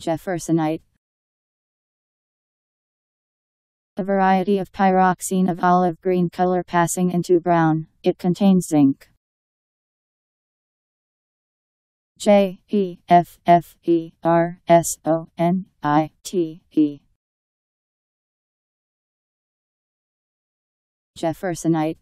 Jeffersonite A variety of pyroxene of olive green color passing into brown. It contains zinc. J E F F E R S O N I T E Jeffersonite